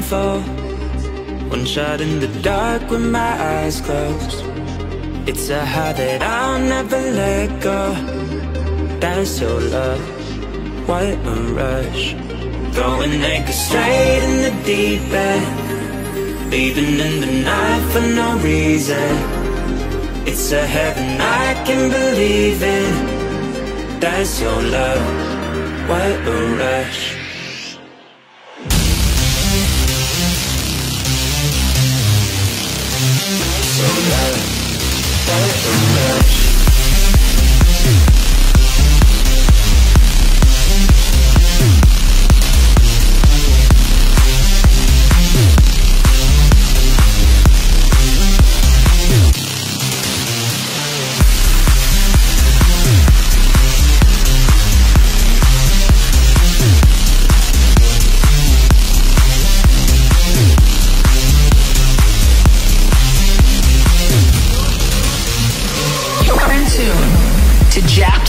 blindfold One shot in the dark with my eyes closed. It's a high that I'll never let go. That's your love, what a rush? Throwing anchor straight in the deep end. Leaving in the night for no reason. It's a heaven I can believe in. That's your love, what a rush what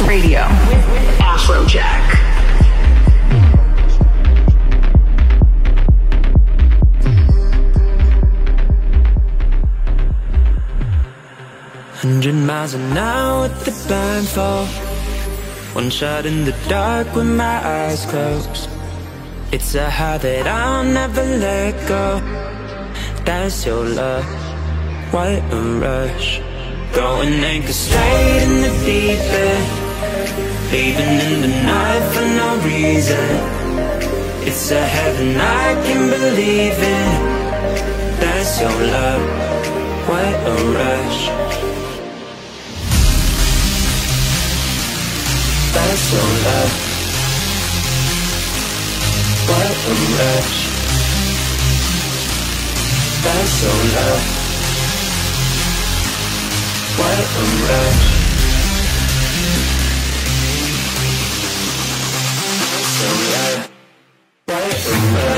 Radio. With Afrojack. Hundred miles an hour with the blindfold. One shot in the dark with my eyes closed. It's a high that I'll never let go. That's your love, what a rush. Throwing anchor straight in the deep end Leaving in the night for no reason. It's a heaven I can believe in. That's your love, what a rush. That's your love. What a rush. That's your love. What a rush Yeah.